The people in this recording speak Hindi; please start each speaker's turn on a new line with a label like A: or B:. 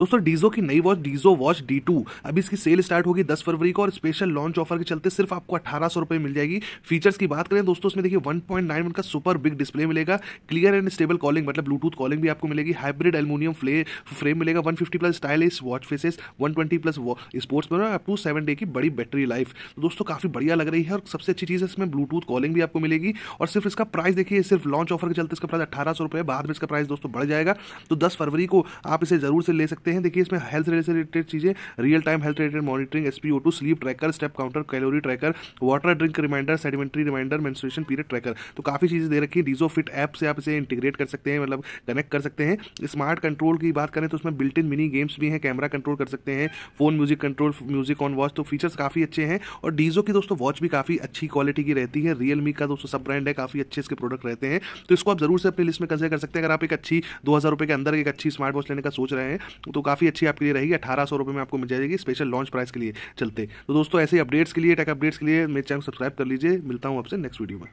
A: दोस्तों डीजो की नई watch Dizo watch D two अभी इसकी सेल स्टार्ट होगी 10 फरवरी को और स्पेशल लॉन्च ऑफ़र के चलते सिर्फ़ आपको अठारह सौ रुपए मिल जाएगी। फीचर्स की बात करें, दोस्तों उसमें देखिए 1.9 का सुपर बिग डिस्प्ले मिलेगा। क्लियर एंड स्टेबल कॉलिंग मतलब ब्लूटूथ कॉलिंग भी आपको मिलेगी। हाइब्रिड एलमोनियम फ्ले फ्रेम मिलेगा 150 plus stylish watch faces 120 plus sports में अप टू सेवन डे की बड़ी बैटरी लाइफ तो दोस्तों, काफ़ी बढ़िया लग रही है और सबसे अच्छी चीज़ है, इसमें ब्लूटूथ कॉलिंग भी आपको मिलेगी। और सिर्फ़ इसका प्राइस देखिए, सिर्फ़ लॉन्च ऑफ़र के चलते इसका प्राइस अठारह सौ रुपए बाद में इसका प्राइस दोस्तों, बढ़ जाएगा। तो दस फरवरी को आप इसे ज़रूर से ले सकते हैं। देखिए, इसमें हेल्थ रिलेटेड चीज़ें real time health related monitoring S P two sleep tracker step counter calorie tracker water drink reminder sedentary reminder menstruation period tracker तो काफ़ी चीज़ें दे रखी है। डीजो फिट ऐप से आप इसे इंटीग्रेट कर सकते हैं मतलब कनेक्ट कर सकते हैं। स्मार्ट कंट्रोल की बात करें तो उसमें बिल्ट इन मिनी गेम्स भी हैं कैमरा कंट्रोल कर सकते हैं phone music control music on watch तो फीचर्स काफ़ी अच्छे हैं। और डीजो की दोस्तों वॉच भी काफ़ी अच्छी क्वालिटी की रहती है। रियलमी का दोस्तों, सब ब्रांड है, काफ़ी अच्छे इसके प्रोडक्ट रहते हैं। तो इसको आप ज़रूर से अपनी लिस्ट में कंसिडर कर सकते हैं। अगर आप एक अच्छी दो हज़ार रुपये के अंदर एक अच्छी स्मार्ट वॉच लेने का सोच रहे हैं तो काफ़ी अच्छी आपके लिए रहेगी। अठारह सौ रुपये में आपको मिल जाएगी स्पेशल लॉन्च प्राइस के लिए चलते। तो दोस्तों, ऐसे अपडेट्स के लिए टेक अपडेट्स के लिए मेरे चैनल सब्सक्राइब कर लीजिए। मिलता हूँ आपसे नेक्स्ट वीडियो में।